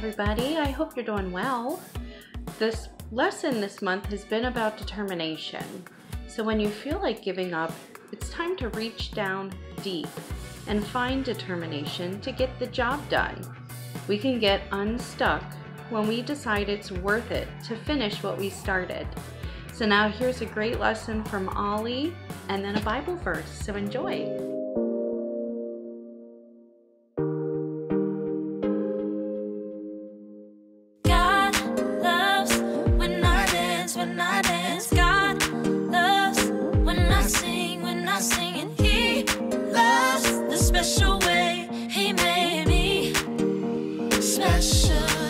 everybody. I hope you're doing well. This lesson this month has been about determination. So when you feel like giving up, it's time to reach down deep and find determination to get the job done. We can get unstuck when we decide it's worth it to finish what we started. So now here's a great lesson from Ollie and then a Bible verse. So enjoy. should.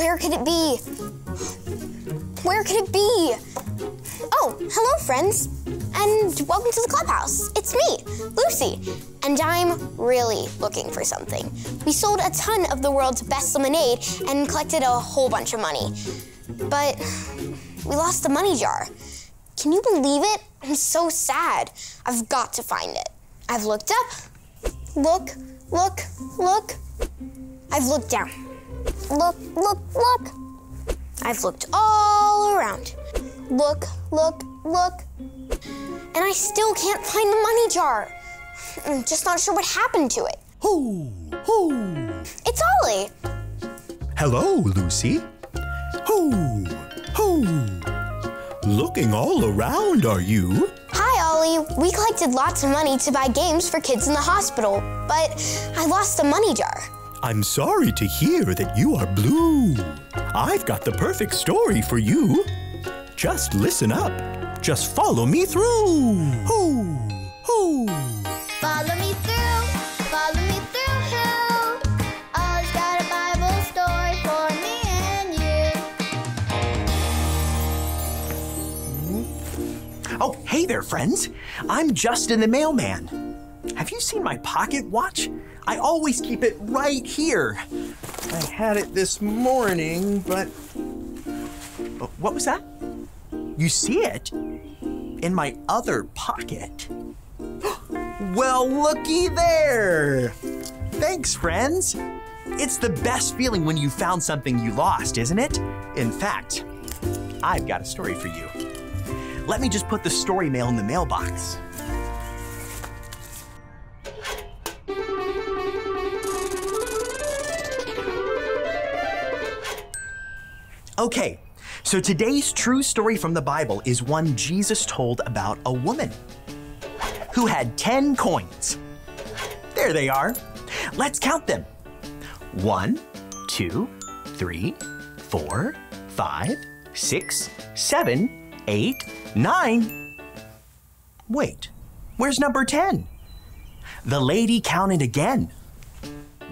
Where could it be? Where could it be? Oh, hello, friends. And welcome to the clubhouse. It's me, Lucy, and I'm really looking for something. We sold a ton of the world's best lemonade and collected a whole bunch of money. But we lost the money jar. Can you believe it? I'm so sad. I've got to find it. I've looked up. Look, look, look. I've looked down. Look, look, look. I've looked all around. Look, look, look. And I still can't find the money jar. I'm just not sure what happened to it. Who? Who? It's Ollie. Hello, Lucy. Who? Who? Looking all around, are you? Hi, Ollie. We collected lots of money to buy games for kids in the hospital, but I lost the money jar. I'm sorry to hear that you are blue. I've got the perfect story for you. Just listen up. Just follow me through. Hoo, hoo. Follow me through. Follow me through. Hoo. Ollie's got a Bible story for me and you. Oh, hey there, friends. I'm Justin the mailman. Have you seen my pocket watch? I always keep it right here. I had it this morning, but. What was that? You see it? In my other pocket. Well, looky there! Thanks, friends. It's the best feeling when you found something you lost, isn't it? In fact, I've got a story for you. Let me just put the story mail in the mailbox. Okay, so today's true story from the Bible is one Jesus told about a woman who had 10 coins. There they are. Let's count them. One, two, three, four, five, six, seven, eight, nine. Wait, where's number 10? The lady counted again.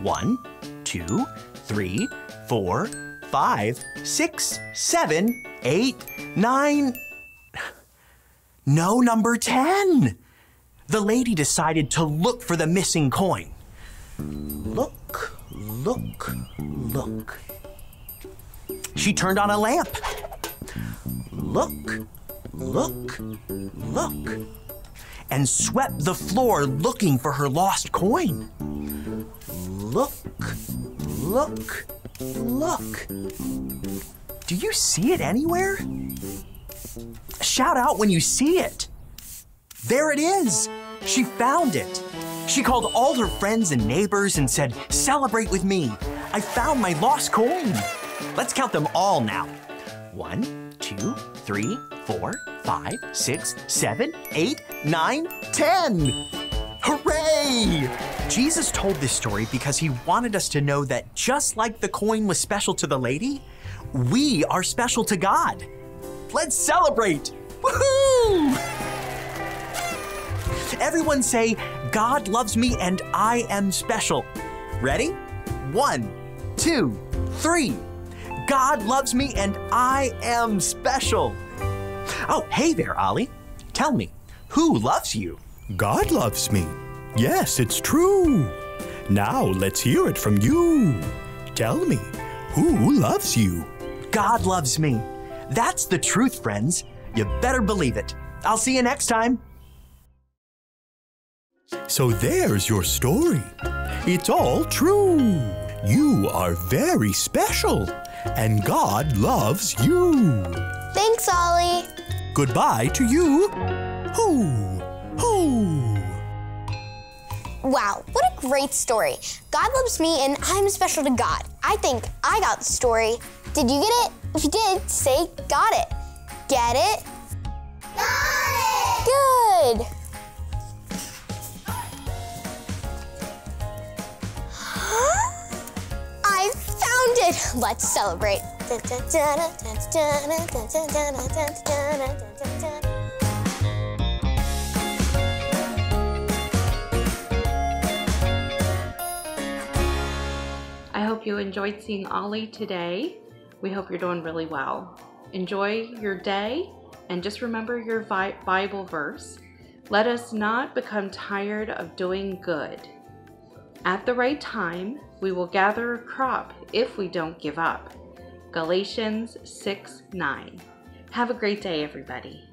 One, two, three, four, five, six, seven, eight, nine. No number 10. The lady decided to look for the missing coin. Look, look, look. She turned on a lamp. Look, look, look. And swept the floor looking for her lost coin. Look, look, look. Do you see it anywhere? Shout out when you see it. There it is. She found it. She called all her friends and neighbors and said, Celebrate with me. I found my lost coin. Let's count them all now. One, two, three, four, five, six, seven, eight, nine, ten. Hooray! Jesus told this story because he wanted us to know that just like the coin was special to the lady, we are special to God. Let's celebrate! Woohoo! Everyone say, God loves me and I am special. Ready? One, two, three. God loves me and I am special. Oh, hey there, Ollie. Tell me, who loves you? God loves me. Yes, it's true. Now let's hear it from you. Tell me, who loves you? God loves me. That's the truth, friends. You better believe it. I'll see you next time. So there's your story. It's all true. You are very special, and God loves you. Thanks, Ollie. Goodbye to you. Hoo, hoo. Wow, what a great story. God loves me and I'm special to God. I think I got the story. Did you get it? If you did, say got it. Get it? Got it! Good. I found it. Let's celebrate. You enjoyed seeing Ollie today. We hope you're doing really well. Enjoy your day and just remember your Bible verse. Let us not become tired of doing good. At the right time, we will gather a crop if we don't give up. Galatians 6 9. Have a great day, everybody.